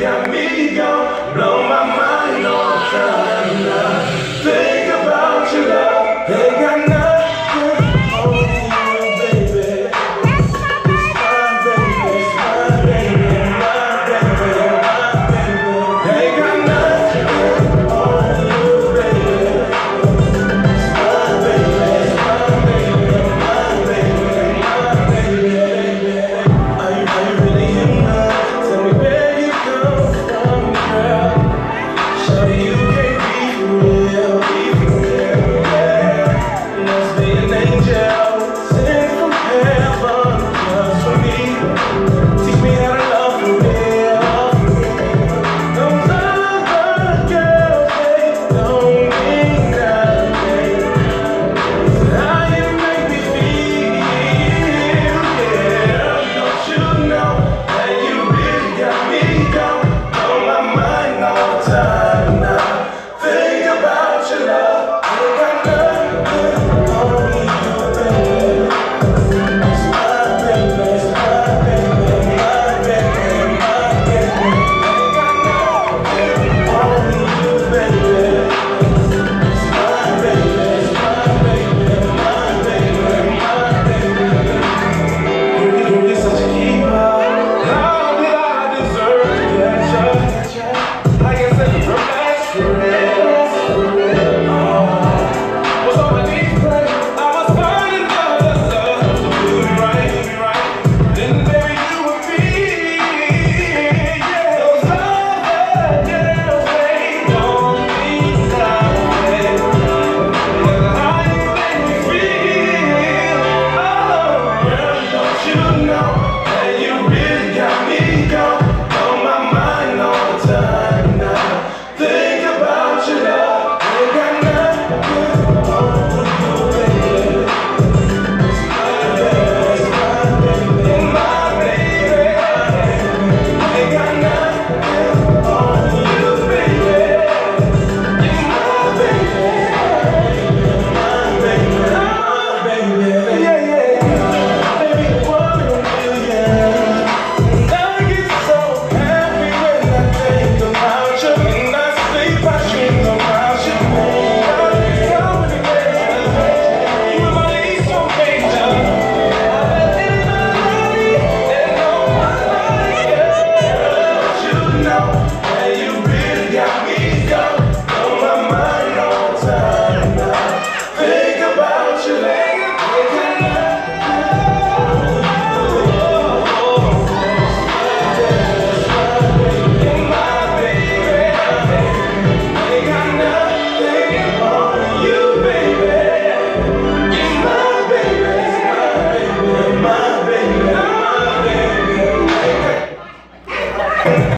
got me gone,